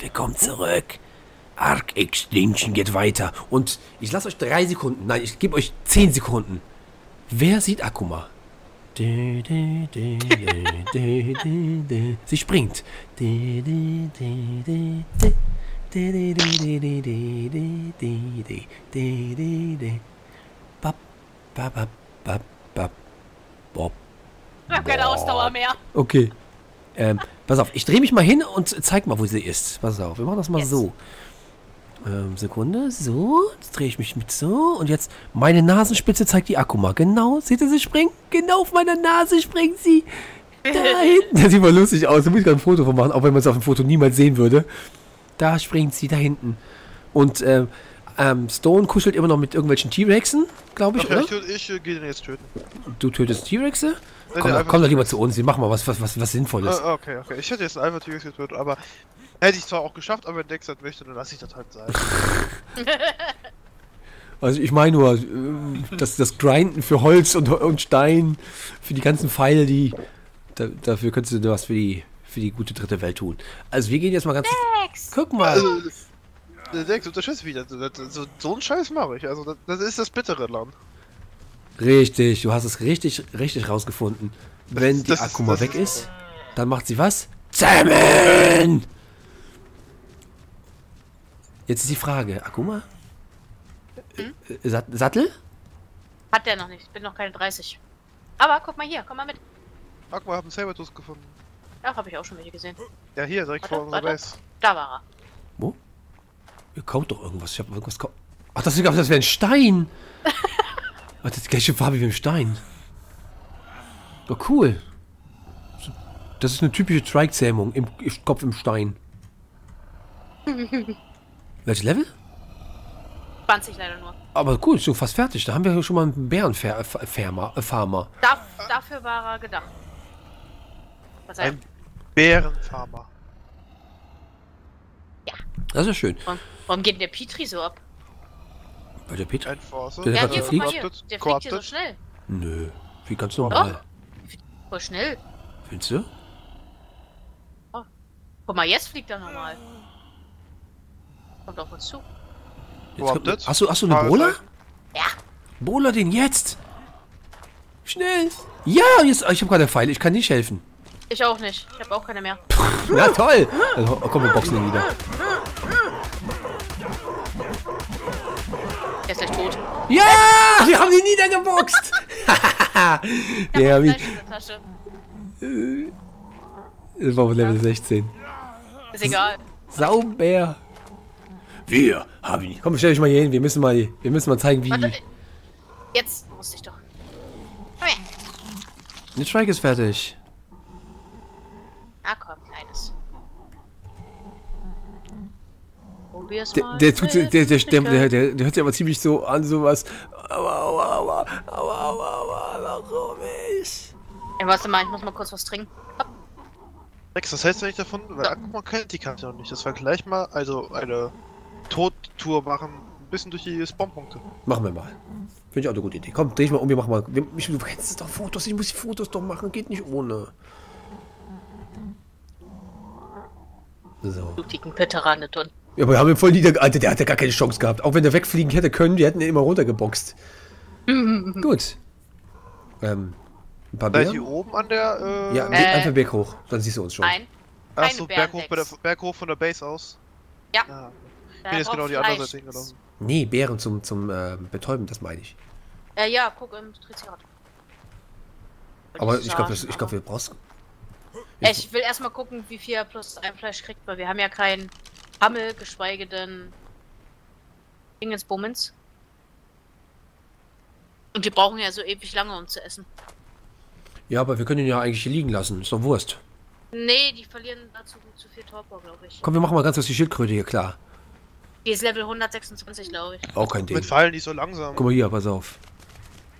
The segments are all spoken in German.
Willkommen zurück. Arc Extinction geht weiter. Und ich lasse euch drei Sekunden. Nein, ich gebe euch zehn Sekunden. Wer sieht Akuma? Sie springt. Ich hab keine Ausdauer mehr. Okay. Ähm, pass auf, ich drehe mich mal hin und zeig mal, wo sie ist. Pass auf, wir machen das mal Jetzt. so. Ähm, Sekunde, so. Jetzt drehe ich mich mit so. Und jetzt, meine Nasenspitze zeigt die Akuma. Genau, seht ihr sie springen? Genau auf meiner Nase springt sie. Da hinten. Das sieht mal lustig aus. Da muss ich gerade ein Foto von machen, auch wenn man es auf dem Foto niemals sehen würde. Da springt sie, da hinten. Und ähm, ähm, Stone kuschelt immer noch mit irgendwelchen T-Rexen, glaube ich, Ach ja, oder? ich, tö- ich äh, gehe den jetzt töten. Du tötest T-Rexe? Nee, Komm, nee, komm doch lieber zu uns. Wir machen mal was, was, was, was Sinnvolles. Ah, okay, okay. Ich hätte jetzt einen Alpha T-Rex getötet, aber hätte ich zwar auch geschafft, aber wenn Dex das möchte, dann lasse ich das halt sein. Also ich meine nur, äh, das, das Grinden für Holz und, und Stein, für die ganzen Pfeile, die. Da, dafür könntest du was für die, für die gute dritte Welt tun. Also wir gehen jetzt mal ganz. Dex. Guck mal. Also, der Dex unterschätzt wieder. Das, das, so, so einen Scheiß mache ich. Also, das, das ist das bittere Land. Richtig, du hast es richtig, richtig rausgefunden. Wenn die das- Akuma das weg ist- ist, dann macht sie was? Zähmen! Jetzt ist die Frage, Akuma? Äh, äh, Sat Sattel? Hat der noch nicht. Ich bin noch keine 30. Aber guck mal hier, komm mal mit. Aqua hat einen Sabertooth gefunden. Ja, habe ich auch schon welche gesehen. Ja, hier, direkt Warte, vor unserer. Base. Da war Wo? Ihr kaut doch irgendwas. Ich hab irgendwas Ach, das, das wäre ein Stein. Ach, das ist die gleiche Farbe wie im Stein. Oh, cool. Das ist eine typische Trike-Zähmung im Kopf im Stein. Welches Level? er. 20 leider nur. Aber cool, ist schon fast fertig. Da haben wir schon mal einen Bärenfarmer. Äh, Farmer. Da, dafür war er gedacht. Was Ein Bärenfarmer. Das ist schön. warum, warum geht denn der Petri so ab? Bei der Force. Der Ja, hier, guck mal hier. Der fliegt hier so schnell. Nö. Wie ganz normal. Voll schnell. Findest du? Guck mal, jetzt fliegt er normal. Kommt auf uns zu. Jetzt kommt, Corrupted? hast, du, hast du eine Frage Bola? Ja. Bola den jetzt! Schnell! Ja, jetzt, ich habe gerade Pfeile, ich kann nicht helfen. Ich auch nicht. Ich habe auch keine mehr. Na toll! Also, komm, wir boxen ihn wieder. Der ist gleich tot. Ja! Wir haben ihn niedergeboxt! Ja, hab wie, das war auf Level 16. Ist egal. Sauber! Wir haben ihn. Komm, stell dich mal hier hin, wir müssen mal, wir müssen mal zeigen, wie. Warte. Jetzt muss ich doch. Komm her. Der Strike ist fertig. Na komm, Kleines. Probier's Der, mal. der, tut, der, mit der, der, der, der, der, der hört sich aber ziemlich so an, sowas. Aua, aua, aua, aua, aua, aua, warum ich? Ey, warte mal, ich muss mal kurz was trinken. Hopp. Dex, das hältst du nicht davon? Weil Ja. Aqua kennt die Karte noch nicht. Das war gleich mal, also eine Todtour machen. Ein bisschen durch die Spawnpunkte. Machen wir mal. Finde ich auch eine gute Idee. Komm, dreh ich mal um, wir machen mal. Wir, ich, du kennst es doch Fotos, ich muss die Fotos doch machen, geht nicht ohne. So. Du dicken Veteraneton. Ja, aber wir haben ihn voll nieder... Alter, der hat ja gar keine Chance gehabt. Auch wenn der wegfliegen hätte können, die hätten ihn immer runtergeboxt. Gut. Ähm, ein paar Seid ihr Bären? oben an der, äh... Ja, Äh. einfach Berg hoch. Dann siehst du uns schon. Nein. Achso, Berg hoch, bei der, Bärendex. Berg hoch von der Base aus. Ja. Ah, ich Da bin jetzt drauf genau die andere. Seite hingelaufen. Nee, Bären zum, zum äh, Betäuben, das meine ich. Äh, ja, guck im Triceratops. Wollte Aber ich glaube, ich glaub, aber- wir brauchst... Ich will erstmal gucken, wie viel er plus ein Fleisch kriegt, weil wir haben ja keinen Hammel, geschweige denn Dingensbummens. Und die brauchen ja so ewig lange, um zu essen. Ja, aber wir können ihn ja eigentlich hier liegen lassen. Ist doch Wurst. Nee, die verlieren dazu zu viel Torpor, glaube ich. Komm, wir machen mal ganz kurz die Schildkröte hier klar. Die ist Level 126, glaube ich. Auch kein Ding. Mit Fallen nicht so langsam. Guck mal hier, pass auf.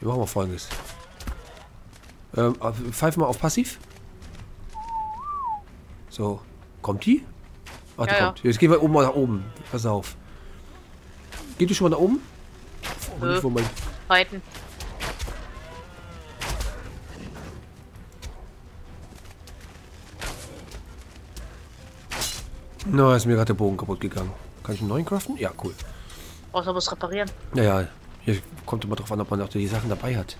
Wir machen mal folgendes. Ähm, pfeif mal auf Passiv. So. Kommt die? Die Ja, ja. kommt. Jetzt gehen wir oben mal nach oben. Pass auf. Geht du schon mal nach oben? Oh, Nö. nicht, wo mein Reiten. Na, ist mir gerade der Bogen kaputt gegangen. Kann ich einen neuen craften? Ja, cool. Außer muss reparieren. Naja, hier kommt immer drauf an, ob man auch die Sachen dabei hat.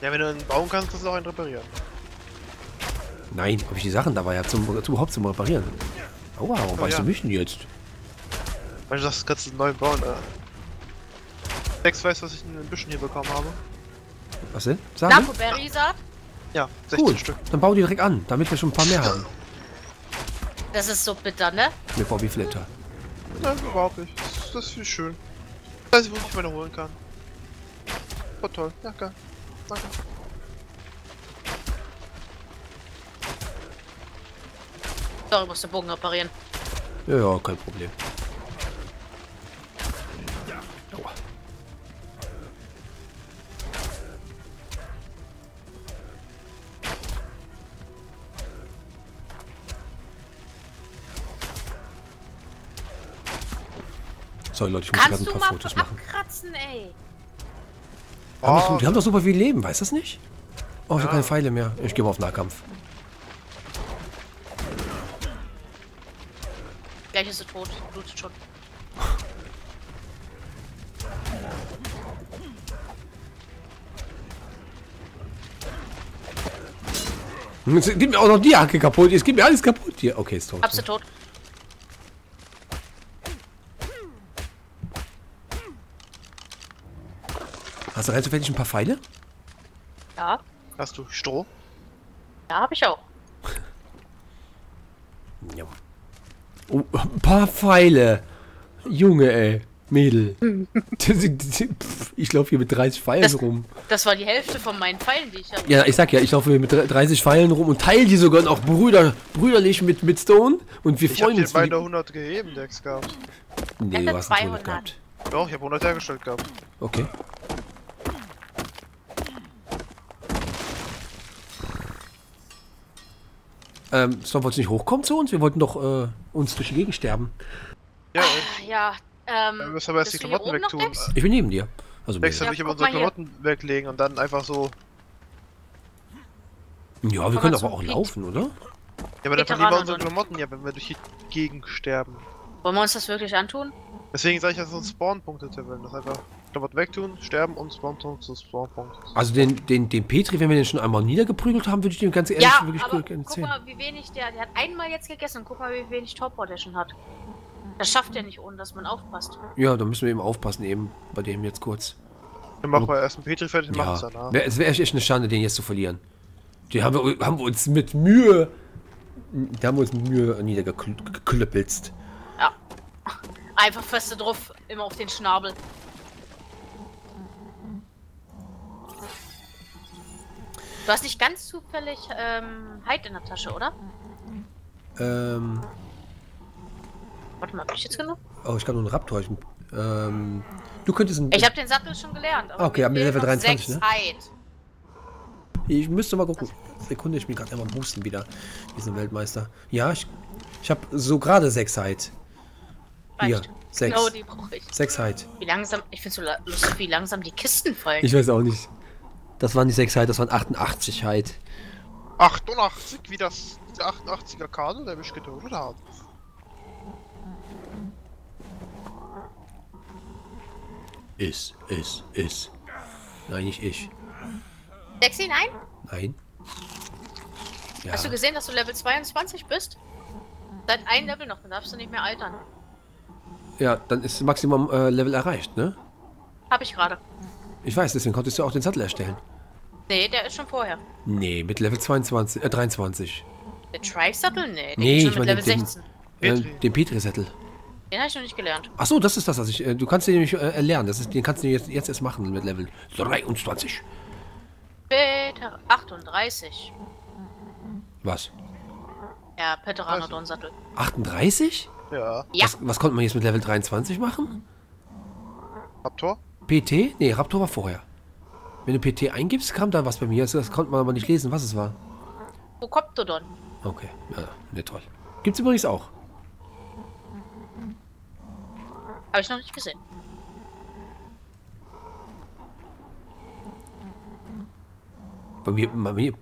Ja, wenn du einen bauen kannst, kannst du auch einen reparieren. Nein, ob ich die Sachen dabei habe, zum, zum überhaupt zum Reparieren. Aua, warum Oh, weißt ja. du mich denn jetzt? Weil du sagst, kannst du einen neuen bauen. Äh. Dex weiß, was ich in den Büschen hier bekommen habe. Was denn? Sag Napo Berry Saat? Ja, 16 Cool, Stück. dann bau die direkt an, damit wir schon ein paar mehr haben. Das ist so bitter, ne? Mit Bobby Flitter. Nein, überhaupt nicht. Das, das ist viel schön. Ich weiß nicht, wo ich meine holen kann. Oh toll, ja geil. Danke. Sorry, muss den Bogen reparieren. Ja, ja, kein Problem. Aua. Sorry Leute, ich muss gerade ein paar mal Fotos machen. abkratzen, ey? Haben doch- Oh, Die haben doch super viel Leben, weißt du das nicht? Oh, ich habe Ja. keine Pfeile mehr. Ich gehe mal auf Nahkampf. Gleich ist sie tot. Blutet schon. Jetzt geht mir auch noch die Hacke kaputt. Jetzt geht mir alles kaputt hier. Okay, ist tot. Hab sie tot. Hast du rein zufällig ein paar Pfeile? Ja. hast du Stroh? Ja, hab ich auch. Ja. Oh, ein paar Pfeile. Junge, ey. Mädel. Ich laufe hier mit 30 Pfeilen Das- rum. Das war die Hälfte von meinen Pfeilen, die ich habe. Ja, ich sag ja, ich laufe hier mit 30 Pfeilen rum und teile die sogar noch brüder, brüderlich mit, mit Stone. Und wir Ich hab freuen dir uns. beide wie- 100 geheben, Dex gehabt. Nee, du hast einen 200. Tod gehabt. Doch, ich hab 100 hergestellt gehabt. Okay. Ähm, Storm, wolltest du nicht hochkommen zu uns? Wir wollten doch äh, uns durch die Gegend sterben. Ja, ey. Ja, ähm. wir müssen aber erst die Klamotten wegtun. Ich bin neben dir. Also Dex, ich aber unsere mal hier. Klamotten weglegen und dann einfach so. Ja, wir Komm können aber auch Pete. laufen, oder? Ja, aber dann verlieren wir unsere Klamotten ja, wenn wir durch die Gegend sterben. Wollen wir uns das wirklich antun? Deswegen sage ich, dass wir uns Spawnpunkte tabellen. Das einfach Klamotten wegtun, sterben und Spawnpunkt zu Spawnpunkt. Also den, den, den Petri, wenn wir den schon einmal niedergeprügelt haben, würde ich dem ganz ehrlich ja, wirklich aber guck erzählen. mal, wie wenig der. Der hat einmal jetzt gegessen. Guck mal, wie wenig Torpor der schon hat. Das schafft er nicht, ohne dass man aufpasst. Ja, da müssen wir eben aufpassen, eben bei dem jetzt kurz. Dann machen wir erst einen Petri fertig und machen es Ja, danach. es wäre echt eine Schande, den jetzt zu verlieren. Den haben wir, haben wir uns mit Mühe, da haben wir uns mit Mühe niedergeklüppelst. Ja. Einfach feste drauf, immer auf den Schnabel. Du hast nicht ganz zufällig ähm, Hyde in der Tasche, oder? Ähm, Warte mal, hab ich jetzt genommen? oh, ich kann nur einen Raptor. Ich, ähm, du könntest einen, Ich habe den Sattel schon gelernt. aber Okay, mir aber fehlen Level noch 23, sechs ne? Hyde. ich müsste mal gucken. Sekunde, ich bin gerade einmal am Husten wieder. Diesen Weltmeister. Ja, ich, ich habe so gerade sechs Heid. Hier, Reicht. sechs. Genau, die brauche ich. Sechs Heid. Wie langsam, ich finde so lustig, wie langsam die Kisten fallen. Ich weiß auch nicht. Das waren die sechs Heid, das waren 88 Heid. 88, wie das der 88er Karte, der mich getötet hat. Ist, ist, ist. Nein, nicht ich. Deckst ihn ein? Nein. Ja. Hast du gesehen, dass du Level 22 bist? Seit ein Level noch, dann darfst du nicht mehr altern. Ja, dann ist Maximum äh, Level erreicht, ne? Hab ich gerade. Ich weiß, deswegen konntest du auch den Sattel erstellen. Nee, der ist schon vorher. Nee, mit Level 22, äh, 23. Der Tri-Sattel? Nee, den Nee, ich schon mit meine Level den, 16. äh, Petri. den Petri-Sattel. Den habe ich noch nicht gelernt. Ach so, das ist das, was ich. Äh, du kannst den nämlich äh, erlernen. Das ist, den kannst du jetzt, jetzt erst machen mit Level 23. Peter 38. Was? Ja, Peteranodon-Sattel. 38? Ja. Ja, Was, was konnte man jetzt mit Level 23 machen? Raptor? PT? Nee, Raptor war vorher. Wenn du PT eingibst, kam da was bei mir. Das, das konnte man aber nicht lesen, was es war. Procoptodon. Okay, ja, ne, toll. Gibt's übrigens auch. Habe ich noch nicht gesehen. Bei mir, bei mir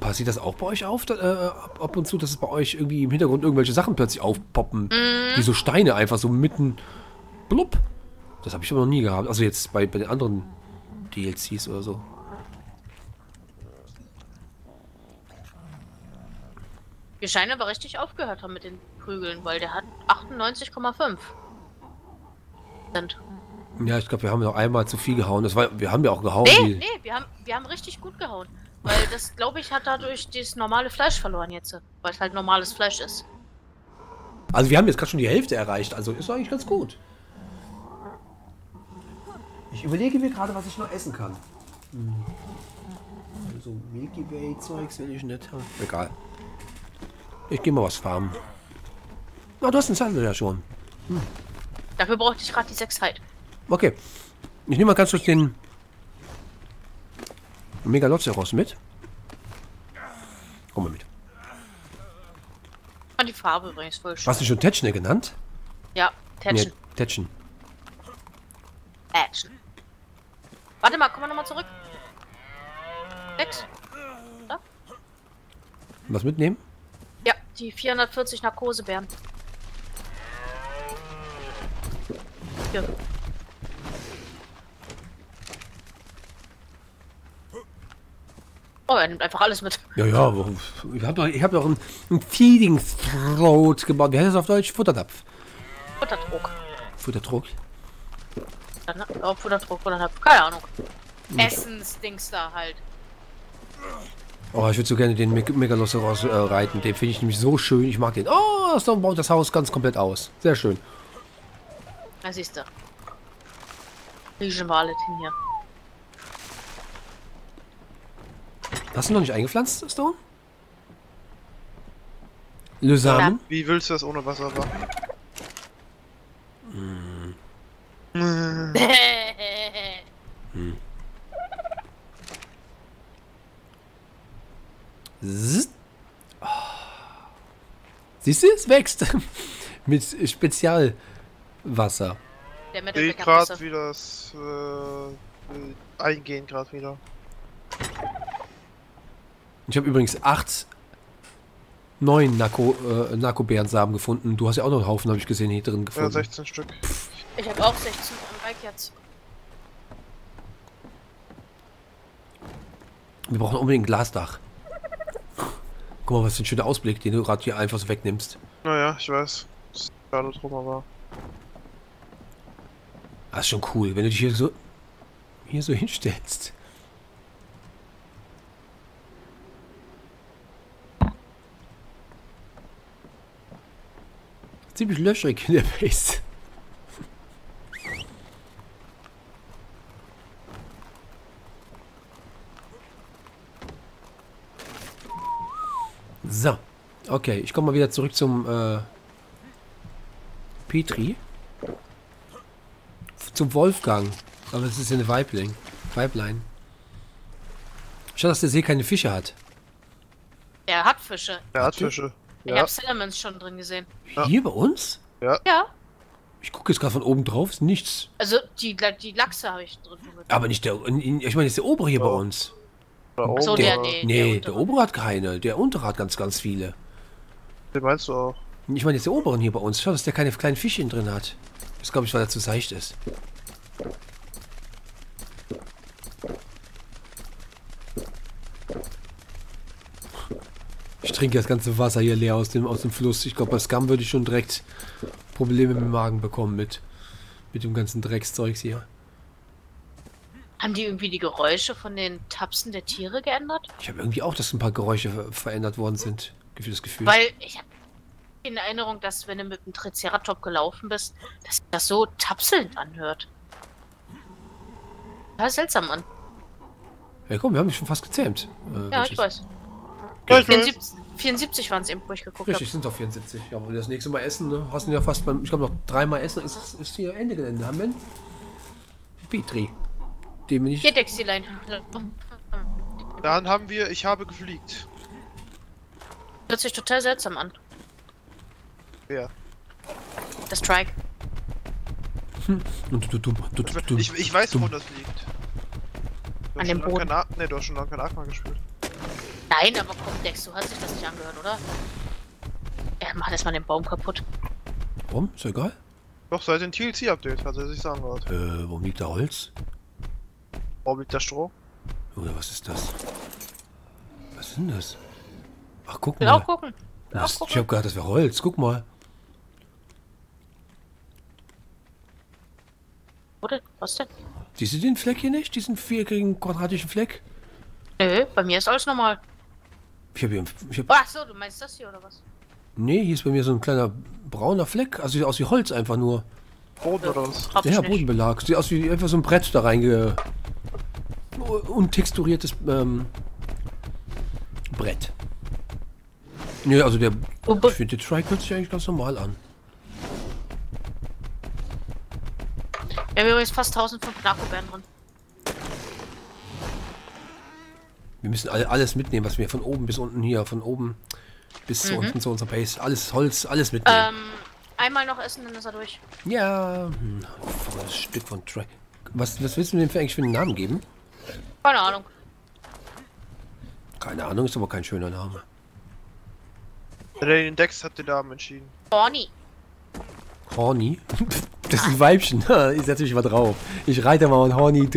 passiert das auch bei euch auf, da, äh, ab und zu, dass es bei euch irgendwie im Hintergrund irgendwelche Sachen plötzlich aufpoppen. Wie so Steine einfach so mitten. Blub. Das habe ich aber noch nie gehabt. Also jetzt bei, bei den anderen DLCs oder so. Wir scheinen aber richtig aufgehört haben mit den Prügeln, weil der hat 98,5. Sind. Ja, ich glaube, wir haben noch einmal zu viel gehauen. Das war, wir haben ja auch gehauen. Nee, nee, wir haben, wir haben richtig gut gehauen. Weil das, glaube ich, hat dadurch das normale Fleisch verloren jetzt. Weil es halt normales Fleisch ist. Also wir haben jetzt gerade schon die Hälfte erreicht. Also ist eigentlich ganz gut. Ich überlege mir gerade, was ich noch essen kann. Hm. So Milky Way Zeugs will ich nicht haben. Egal. Ich gehe mal was farmen. Na, du hast einen Zettel ja schon. Dafür brauchte ich gerade die Sechsheit. Okay. Ich nehme mal ganz kurz den Megaloceros mit. Komm mal mit. Und die Farbe übrigens voll schön. Hast du schon Tetschne genannt? Ja, Tätschen. Nee, Tetschen. Action. Warte mal, komm mal nochmal zurück. Sechs. Was mitnehmen? Ja, die 440 Narkosebären. Hier. Oh, er nimmt einfach alles mit. Ja, ja, ich habe doch, ich hab doch ein, ein Feeding Throat gebaut. Wie heißt das auf Deutsch? Futterdapf. Futterdruck. Futterdruck. Dann, ne? oh, Futterdruck oder keine Ahnung. Essensdings da halt. Oh, ich würde so gerne den Meg Megaloceros äh, reiten. Den finde ich nämlich so schön. Ich mag den. Oh, Stone baut das Haus ganz komplett aus. Sehr schön. Da siehst du. Alle hin hier. Hast du noch nicht eingepflanzt, Stone? Le Samen? Wie willst du das ohne Wasser machen? Zzzt. Oh. Siehst du, es wächst. Mit Spezialwasser. Der Ich Mittelweg hat gerade wie das äh, eingehen gerade wieder. Ich habe übrigens acht, neun Narko, äh, Narkobeerensamen gefunden. Du hast ja auch noch einen Haufen, habe ich gesehen, hier drin Ja, gefunden. 16 Stück. Ich habe auch 16 am Bike jetzt. Wir brauchen unbedingt ein Glasdach. Guck mal, was für ein schöner Ausblick, den du gerade hier einfach so wegnimmst. Naja, ich weiß. Das ist gerade drum, aber. Das ist schon cool, wenn du dich hier so hier so hinstellst. Ziemlich löchrig in der Base. So. Okay, ich komme mal wieder zurück zum äh, Petri. Zum Wolfgang. Aber es ist ja eine Weibling. Weiblein. Schade, dass der See keine Fische hat. Er hat Fische. Er hat Fische. Ich Ja. habe Salamans schon drin gesehen. Ja. Hier bei uns? Ja. Ich gucke jetzt gerade von oben drauf, ist nichts. Also die, die Lachse habe ich drin. Aber nicht der. Ich meine, ist der obere hier bei Ja. uns. Oben, so, der, nee. Nee, der der, obere hat keine. Der untere hat ganz, ganz viele. Den meinst du auch? Ich meine jetzt der oberen hier bei uns. Schau, dass der keine kleinen Fischchen drin hat. Das glaube ich, weil er zu seicht ist. Ich trinke das ganze Wasser hier leer aus dem, aus dem Fluss. Ich glaube, bei Scum würde ich schon direkt Probleme mit dem Magen bekommen mit, mit dem ganzen Dreckszeugs hier. Haben die irgendwie die Geräusche von den Tapsen der Tiere geändert? Ich habe irgendwie auch, dass ein paar Geräusche ver verändert worden sind. Das Gefühl. Weil ich habe in Erinnerung, dass wenn du mit dem Triceratop gelaufen bist, dass das so tapselnd anhört. Ja, seltsam an. Ja, komm, wir haben mich schon fast gezähmt. Äh, Ja, ich weiß. Ja, ich weiß. 74, 74 waren es eben, wo ich geguckt Richtig, habe. sind doch 74. Ja, wenn wir das nächste Mal essen, ne? Hast du ja fast beim, ich glaube noch dreimal essen, ist, ist hier Ende Gelände. Haben wir einen Petri. Den wir nicht. Hier, Dexilein. Dann haben wir, ich habe gefliegt. Hört sich total seltsam an. Ja. Der Strike. Und du, du, du, du, du, du, Ich, ich weiß, wo das liegt. Du An dem Boden. Nee, du hast schon lange kein Arkham gespielt. Nein, aber komm, Dex, du hast sich das nicht angehört, oder? Er macht erstmal den Baum kaputt. Warum? Ist ja egal. Doch, seit dem TLC-Update hat er sich angehört. Äh, warum liegt da Holz? Warum liegt da Stroh? Oder was ist das? Was ist denn das? Ach, guck Will mal. auch gucken. Will auch Das, ich gucken. hab gedacht, das wäre Holz. Guck mal. Wo denn? Was denn? Siehst du den Fleck hier nicht? Diesen viereckigen, quadratischen Fleck? Nö, bei mir ist alles normal. Ich hab hier, ich hab, Ach so, du meinst das hier oder was? nee, hier ist bei mir so ein kleiner brauner Fleck. Also sieht aus wie Holz einfach nur. Boden oder was? Hab Ja. Bodenbelag. Sieht aus wie einfach so ein Brett da reinge... untexturiertes ähm, Brett. Nö, also der... Wo- Ich finde, der Trike hört sich eigentlich ganz normal an. Wir haben übrigens fast 1500 Narkobären drin. Wir müssen alle, alles mitnehmen, was wir von oben bis unten hier, von oben bis zu unten zu unserer Base. Alles Holz, alles mitnehmen. Ähm, einmal noch essen, dann ist er durch. Ja, hm, volles Stück von Trike. Was, was willst du dem eigentlich für einen Namen geben? Keine Ahnung. Keine Ahnung, ist aber kein schöner Name. Der den Dex hat den Namen entschieden. Bonnie. Horny? Das ist ein Weibchen. Ich setze mich mal drauf. Ich reite mal ein Horny,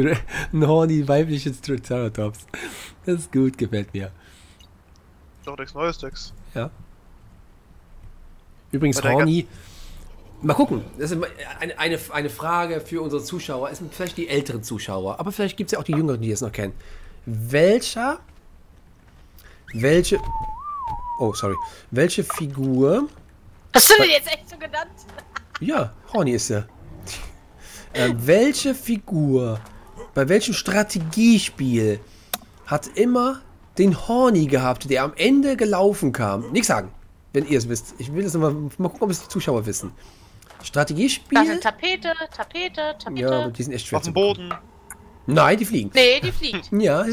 ein Horny weibliches Triceratops. Das ist gut, gefällt mir. Doch, Dex, neues Dex. Ja. Übrigens, Horny. Mal gucken. Das ist eine, eine, eine Frage für unsere Zuschauer. Es sind vielleicht die älteren Zuschauer, aber vielleicht gibt es ja auch die Jüngeren, die es noch kennen. Welcher. Welche. Oh, sorry. Welche Figur. Hast du den jetzt echt so genannt? Ja, Horny ist er. Äh, welche Figur bei welchem Strategiespiel hat immer den Horny gehabt, der am Ende gelaufen kam? Nichts sagen, wenn ihr es wisst. Ich will das mal, mal gucken, ob es die Zuschauer wissen. Da Strategiespiel? sind Tapete, Tapete, Tapete. Ja, aber die sind echt schwer Auf dem Boden. Nein, die fliegen. Nee, die fliegt. Ja,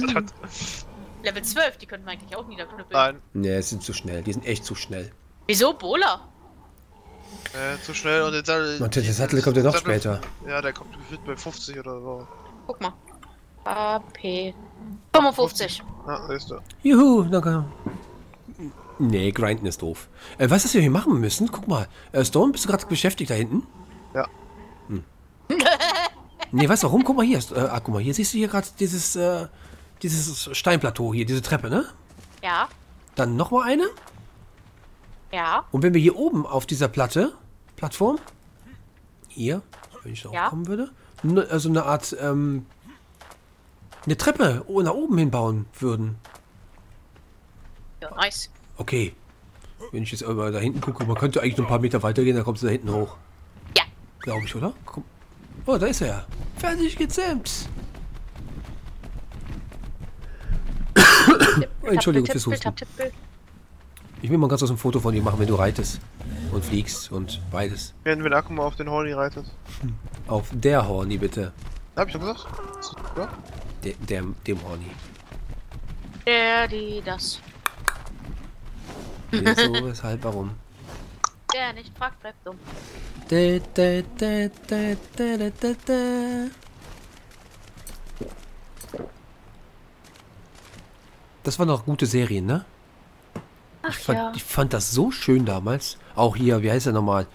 Level 12, die könnten wir eigentlich auch niederknüppeln. nein, nee, sind zu schnell. Die sind echt zu schnell. Wieso Bola? äh, zu schnell und der Sattel. Und der Sattel kommt ja noch Sattel- später. Ja, der kommt gefühlt bei 50 oder so. Guck mal. AP. 55. Ja, siehst du. Juhu, danke. Nee, grinden ist doof. Äh, was ist wir hier machen müssen? Guck mal. Äh, Stone, bist du gerade beschäftigt da hinten? Ja. Nee, weißt du warum? Guck mal hier. Äh, ah, guck mal, hier siehst du hier gerade dieses, äh, dieses Steinplateau hier, diese Treppe, ne? Ja, Dann nochmal eine. ja. Und wenn wir hier oben auf dieser Platte, Plattform, hier, wenn ich da Ja. auch kommen würde, ne, also eine Art, ähm, eine Treppe nach oben hinbauen würden. Ja, nice. Okay. Wenn ich jetzt aber da hinten gucke, man könnte eigentlich noch ein paar Meter weitergehen, dann kommst du da hinten hoch. Ja. Glaube ich, oder? Komm. Oh, da ist er ja. Fertig gezähmt. Entschuldigung fürs Husten. Ich will mal ganz aus ein Foto von dir machen, wenn du reitest. Und fliegst und beides. Wenn wir Akku mal auf den Horny reitet. Auf der Horny, bitte. Hab ich doch gesagt? Ja? De der, dem Horny. Der, die, das. Wieso, weshalb, warum? Der nicht fragt, bleibt dumm. Da, da, da, da, da, da, da. Das waren noch gute Serien, ne? Ach Ich fand, ja. ich fand das so schön damals. Auch hier, wie heißt er nochmal?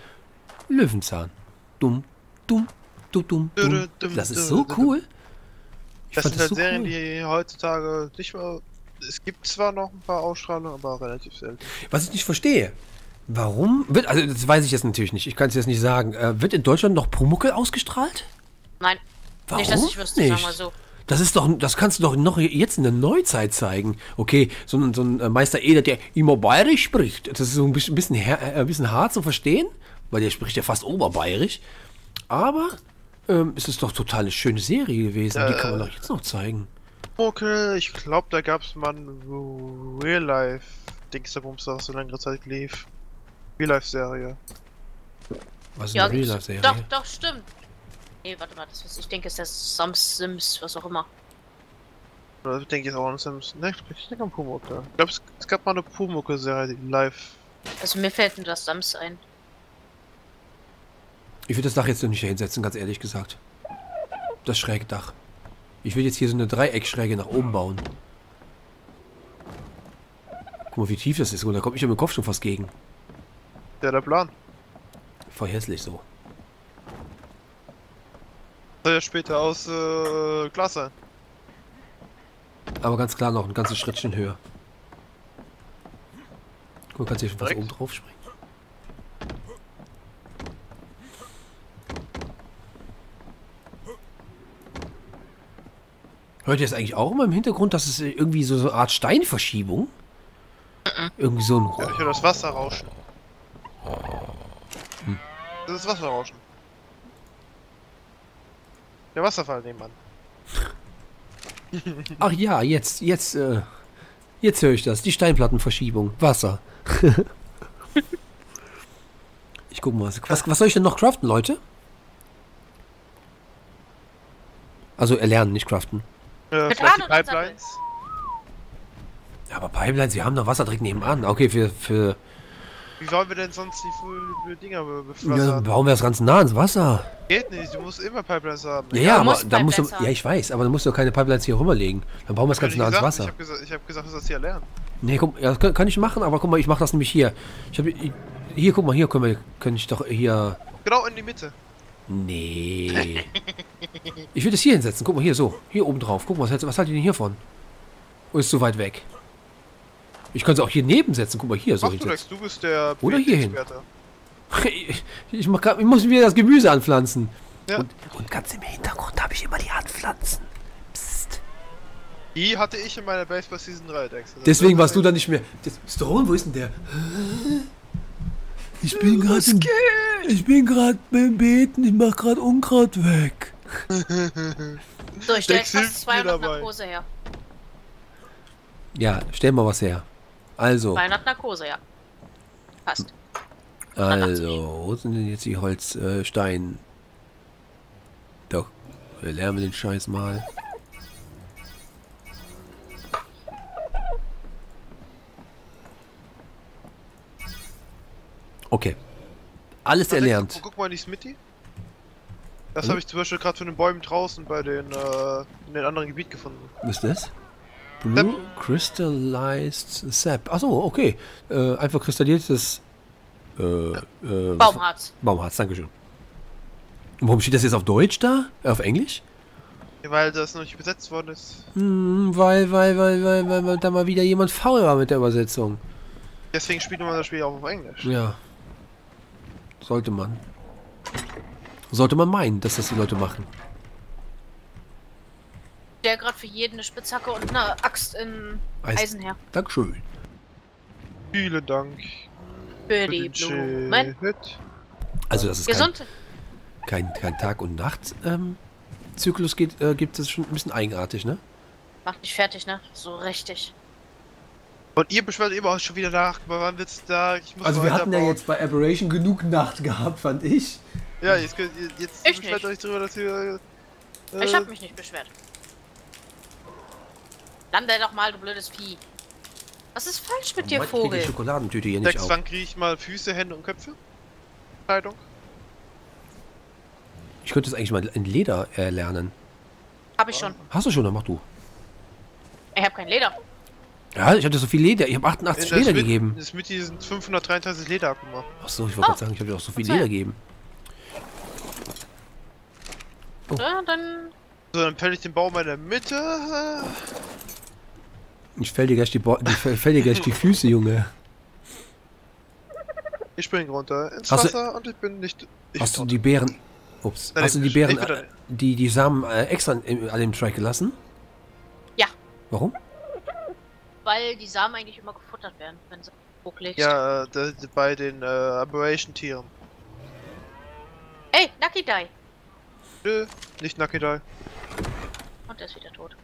Löwenzahn. Dumm, dumm, dumm, dumm, Das ist so cool. Ich Das fand sind halt Serien, cool. die heutzutage nicht mehr. Es gibt zwar noch ein paar Ausstrahlungen, aber relativ selten. Was ich nicht verstehe. Warum wird, also das weiß ich jetzt natürlich nicht, ich kann es jetzt nicht sagen. Äh, wird in Deutschland noch Pumuckel ausgestrahlt? Nein. Warum Nicht, dass ich wüsste, sagen wir so. Das ist doch, das kannst du doch noch jetzt in der Neuzeit zeigen. Okay, so ein, so ein äh, Meister Eder, der immer bayerisch spricht, das ist so ein bisschen, bisschen, her, äh, ein bisschen hart zu verstehen, weil der spricht ja fast oberbayerisch. Aber ähm, es ist doch total eine schöne Serie gewesen. Die kann man Äh. doch jetzt noch zeigen. Okay, ich glaube, da gab es mal ein Real Life Dingsabums, das so längere Zeit lief. Real Life Serie. Was ist Ja, eine gibt's- Real-Life-Serie? doch, doch, stimmt. Nee, warte mal, das, was ich denke, ist das Sams Sims, was auch immer. Oder denke ich jetzt auch an Sims. Ne, ich denke an Pumuckl. Ich glaube, es, es gab mal eine Pumuckl-Serie, die live. Also mir fällt nur das Sams ein. Ich würde das Dach jetzt noch nicht hinsetzen, ganz ehrlich gesagt. Das schräge Dach. Ich will jetzt hier so eine Dreieckschräge nach oben bauen. Guck mal, wie tief das ist. Und da kommt mich ja mit dem Kopf schon fast gegen. Der der Plan. Voll hässlich so. Soll ja später aus äh, Glas sein. Aber ganz klar noch ein ganzes Schrittchen höher. Guck mal, kannst du hier schon fast Direkt. oben drauf springen. Hört ihr das eigentlich auch immer im Hintergrund, dass es irgendwie so, so eine Art Steinverschiebung? Irgendwie so ein... Ja, ich höre das Wasser rauschen. Das ist Wasserrauschen. Der Wasserfall nebenan. Ach ja, jetzt, jetzt, äh, jetzt höre ich das. Die Steinplattenverschiebung. Wasser. ich guck mal. Was, was soll ich denn noch craften, Leute? Also erlernen, nicht craften. Äh, vielleicht die Pipelines. Ja, aber Pipelines, wir haben doch Wasser direkt nebenan. Okay, für, für Wie sollen wir denn sonst die Dinger be- ja, bauen wir das ganz nah ans Wasser. Geht nicht, du musst immer Pipelines haben. Ja, Ja, aber musst da musst du, ja, ich weiß, aber dann musst du doch keine Pipelines hier rüberlegen. Dann bauen wir das Hab ganz ich nah ans? Wasser. Ich hab gesagt, ich hab gesagt, du sollst hier lernen. Nee, guck, ja, das kann, kann ich machen, aber guck mal, ich mache das nämlich hier. Ich habe hier, guck mal, hier können wir, kann ich doch hier. Genau in die Mitte. Nee. ich will das hier hinsetzen. Guck mal, hier so. Hier oben drauf. Guck mal, was, hält- was haltet ihr denn hiervon? Oh, ist so weit weg. Ich kann es auch hier neben setzen. Guck mal, hier Mach du hinsetzen. du bist der Oder hier hin. Experte. Ich, ich, mach grad, ich muss mir das Gemüse anpflanzen. Ja. Und, und ganz im Hintergrund habe ich immer die Handpflanzen. Psst. Die hatte ich in meiner Base bei Season 3, Dex. Das Deswegen warst du da nicht mehr. Das, Stone, wo ist denn der? Ich bin gerade ich bin gerade beim Beten, ich mach gerade Unkraut weg. So, ich stelle jetzt fast mir 200 dabei. Narkose her. Ja, stell mal was her. Also, 200 Narkose, ja. Passt. also, wo sind denn jetzt die Holzsteine? Äh? Doch, wir lernen den Scheiß mal. Okay. Alles erlernt. Guck, guck mal in die Smithy. Das Hm? habe ich zum Beispiel gerade von den Bäumen draußen bei den, äh, in den anderen Gebiet gefunden. Was ist das? Blue Crystallized Sap. Achso, okay. Äh, einfach kristalliertes äh, äh, was- Baumharz. Baumharz, Dankeschön. Und warum steht das jetzt auf Deutsch da? Äh, auf Englisch? Ja, weil das noch nicht besetzt worden ist. Hm, weil, weil, weil, weil, weil, weil da mal wieder jemand faul war mit der Übersetzung. Deswegen spielt man das Spiel auch auf Englisch. Ja. Sollte man. Sollte man meinen, dass das die Leute machen. Der gerade für jeden eine Spitzhacke und eine Axt in Eisen. Eisen her. Dankeschön. Vielen Dank. Für für die Blumen. Also, es kein, Gesund. kein, kein Tag- und Nacht-Zyklus geht, äh, gibt es schon ein bisschen eigenartig, ne? Macht dich fertig, ne? So richtig. Und ihr beschwert immer auch schon wieder nach, wann wird's da? Ich muss Also wir hatten ja weiterbauen. jetzt bei Aberration genug Nacht gehabt, fand ich. Ja, jetzt, könnt ihr- jetzt Ich beschwert nicht. euch drüber, dass ihr. Äh, Ich hab mich nicht beschwert. Lande doch mal, du blödes Vieh. Was ist falsch mit dir, Vogel? die Schokoladentüte hier nicht Dex, auf. wann kriege ich mal Füße, Hände und Köpfe? Kleidung? Ich könnte es eigentlich mal in Leder äh, lernen. Hab ich schon. Hast du schon, dann mach du. Ich hab kein Leder. Ja, ich hatte so viel Leder. Ich habe 88 Leder gegeben. Der Smithy sind 533 Leder gemacht. Achso, ich wollte Oh. gerade sagen, ich habe dir auch so viel Verzeih. Leder gegeben. Oh. Ja, dann. So, dann fäll ich den Baum in der Mitte. Ich fäll dir gleich die, Bo die fäll dir gleich die Füße, Junge. Ich spring runter ins Hast du- Wasser und ich bin nicht. Ich Hast du die Beeren. Ups. Nein, Hast du die ich- Beeren, ich äh, die, die Samen äh, extra in, an dem Track gelassen? Ja. Warum? Weil die Samen eigentlich immer gefuttert werden, wenn sie hochlegst. Ja, äh, bei den äh, Aberration-Tieren. Ey, Nucky Die. Nö, nicht Nakidai. Und der ist wieder tot.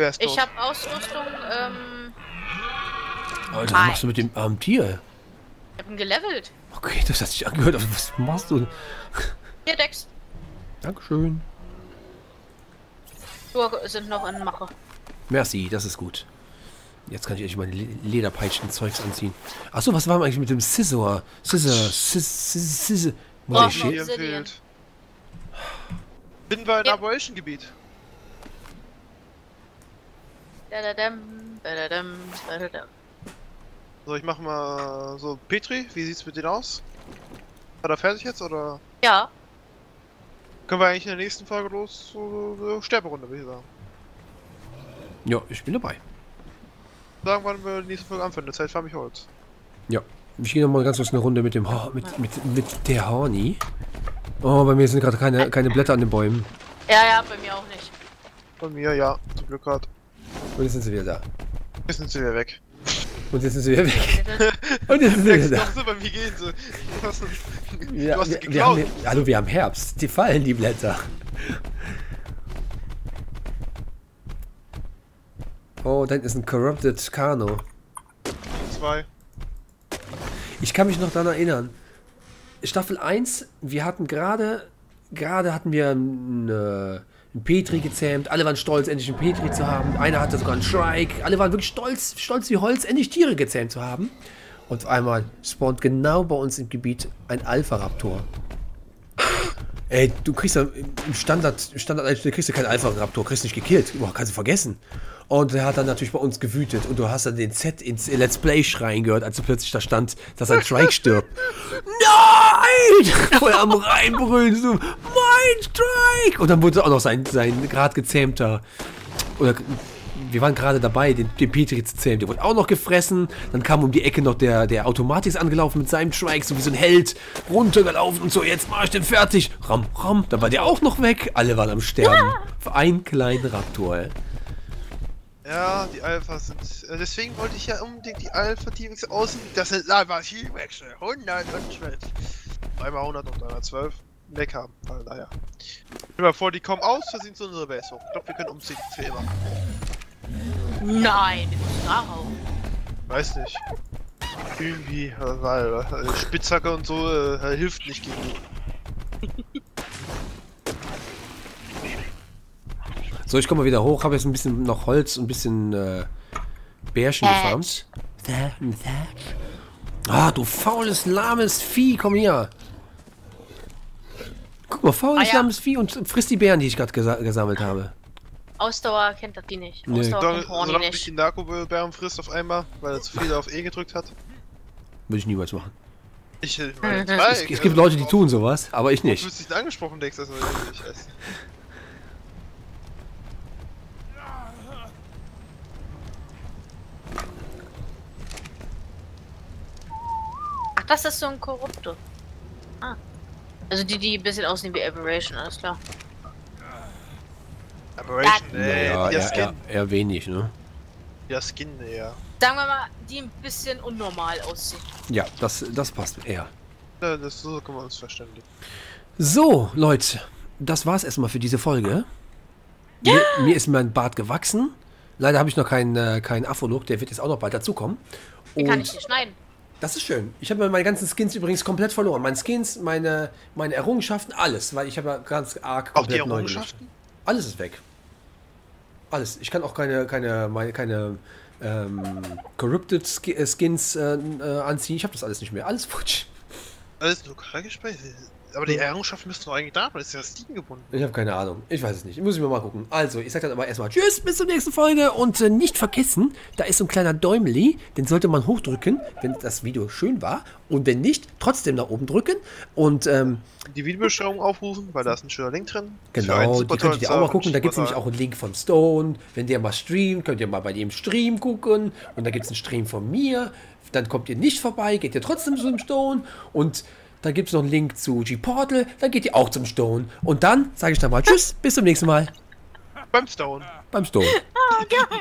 Wer ist tot? Ich hab Ausrüstung, ähm. Alter, was Nein. machst du mit dem armen Tier? Ich hab ihn gelevelt. Okay, das hat sich angehört. aber Was machst du? Hier, Dex. Dankeschön. Schuhe sind noch in Mache. Merci, das ist gut. Jetzt kann ich endlich meine Le- Lederpeitschen-Zeugs anziehen. Achso, was war eigentlich mit dem Scissor? Scissor, Sis, Sis, Oh. Bin wir in Ja. Operation-Gebiet. So, ich mach mal so Petri, wie sieht's mit denen aus? War er fertig jetzt oder Ja, können wir eigentlich in der nächsten Folge los so, so Sterberunde, würde ich sagen. Ja, ich bin dabei. Sagen, wann wir die nächste Folge anfangen. Der Zeit fahr mich Holz. Ja. Ich gehe nochmal ganz kurz eine Runde mit dem Ho- mit, mit, mit der Horny. Oh, bei mir sind gerade keine, keine Blätter an den Bäumen. ja, ja, bei mir auch nicht. Bei mir, ja, zum Glück hat. Und jetzt sind sie wieder da. Jetzt sind sie wieder weg. Und jetzt sind sie wieder weg. Und jetzt sind sie wieder da. bei mir gehen sie. Du hast, Ja, du hast wir, haben, geklaut. hallo, wir haben Herbst. Die fallen, die Blätter. Oh, da hinten ist ein Corrupted Kano. Zwei. Ich kann mich noch daran erinnern. Staffel 1, wir hatten gerade, gerade hatten wir einen, äh, einen Petri gezähmt. Alle waren stolz, endlich einen Petri zu haben. Einer hatte sogar einen Shrike. Alle waren wirklich stolz, stolz wie Holz, endlich Tiere gezähmt zu haben. Und auf einmal spawnt genau bei uns im Gebiet ein Alpha-Raptor. Ey, du kriegst ja im Standard, Standard du kriegst ja keinen Alpha-Raptor, kriegst nicht gekillt. Boah, kannst du vergessen. Und der hat dann natürlich bei uns gewütet und du hast dann den Z ins Let's Play schreien gehört, als du plötzlich da stand, dass ein Strike stirbt. Nein! Voll am reinbrüllen, so, mein Strike! Und dann wurde auch noch sein, sein gerade gezähmter, oder wir waren gerade dabei, den, den Petri zu zähmen. Der wurde auch noch gefressen. Dann kam um die Ecke noch der, der Automatik angelaufen mit seinem Strike, so wie so ein Held, runtergelaufen und so, jetzt mach ich den fertig. Ram, ram, da war der auch noch weg. Alle waren am Sterben. Für einen kleinen Raptor, ey. Ja, die Alphas sind. Äh, deswegen wollte ich ja unbedingt die Alpha T-Rex außen. Das sind Lava T-Rexe. 100 und Schwert. Einmal 100 und 312 weg haben. Also, naja. Stell mal vor, die kommen aus, Versehen zu unserer Base hoch. Ich glaube, wir können umziehen. Für immer. Nein, wir müssen darauf. Weiß nicht. Irgendwie, äh, weil äh, Spitzhacke und so äh, hilft nicht gegen die. So, ich komme mal wieder hoch, habe jetzt ein bisschen noch Holz und ein bisschen äh, Bärchen Thatch. gefarmt. Ah, du faules, lahmes Vieh, komm her. Guck mal, faules, Ah, ja. lahmes Vieh und frisst die Beeren, die ich gerade gesa gesammelt habe. Ausdauer kennt das die nicht. Nee. Ausdauer Doch, kennt Horny solange mich die nicht. Narkobären frisst auf einmal, weil er zu viel auf E gedrückt hat. Würde ich niemals machen. Ich, äh, meine, Mhm. Es, es gibt Leute, die tun sowas, aber ich Du nicht. wirst nicht angesprochen, denkst du, das will ich nicht das ist so ein Korrupte. Ah. Also die, die ein bisschen aussehen wie Aberration, alles klar. Aberration, ey, Naja, der eher, Skin. eher, eher wenig, ne? Der Skin, ja. Sagen wir mal, die ein bisschen unnormal aussehen. Ja, das, das passt eher. Ja, das, so können wir uns verständigen. So, Leute, das war's erstmal für diese Folge. Mir, mir ist mein Bart gewachsen. Leider habe ich noch keinen äh, keinen Afro-Look, der wird jetzt auch noch bald dazukommen. Den kann ich Und hier schneiden. Das ist schön. Ich habe meine ganzen Skins übrigens komplett verloren. Meine Skins, meine, meine Errungenschaften, alles. Weil ich habe ja ganz arg Auch die komplett neu gemacht. Errungenschaften? Alles ist weg. Alles. Ich kann auch keine, keine, meine, keine ähm, Corrupted äh, Skins äh, äh, anziehen. Ich habe das alles nicht mehr. Alles futsch. Alles lokal gespeichert. Aber die Errungenschaften müssten doch eigentlich da bleiben. Ist ja Steam gebunden. Ich habe keine Ahnung. Ich weiß es nicht. Muss ich mir mal gucken. Also, ich sag dann aber erstmal Tschüss, bis zur nächsten Folge. Und äh, nicht vergessen, da ist so ein kleiner Däumeli. Den sollte man hochdrücken, wenn das Video schön war. Und wenn nicht, trotzdem nach oben drücken. Und ähm, Die Videobeschreibung aufrufen, weil da ist ein schöner Link drin. Genau, die könnt ihr auch mal gucken. Da gibt es nämlich auch einen Link von Stone. Wenn der mal streamt, könnt ihr mal bei dem Stream gucken. Und da gibt es einen Stream von mir. Dann kommt ihr nicht vorbei, geht ihr trotzdem zum Stone. Und dann gibt es noch einen Link zu G-Portal. Dann geht ihr auch zum Stone. Und dann sage ich dann mal Tschüss, bis zum nächsten Mal Beim Stone. beim Stone. Ah, geil.